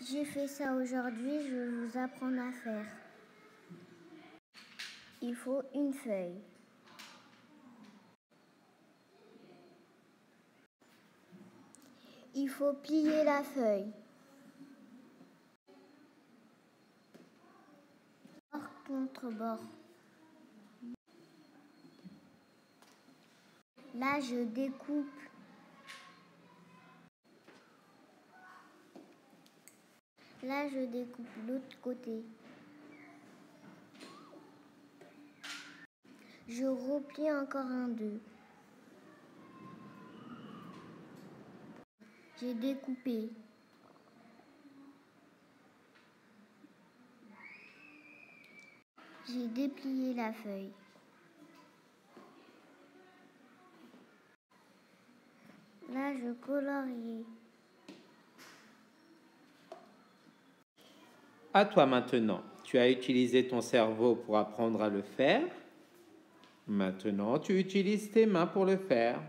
J'ai fait ça aujourd'hui, je vais vous apprendre à faire. Il faut une feuille. Il faut plier la feuille. Bord contre bord. Là, je découpe. Là, je découpe l'autre côté. Je replie encore un deux. J'ai découpé. J'ai déplié la feuille. Là, je colorie. À toi maintenant. Tu as utilisé ton cerveau pour apprendre à le faire. Maintenant, tu utilises tes mains pour le faire.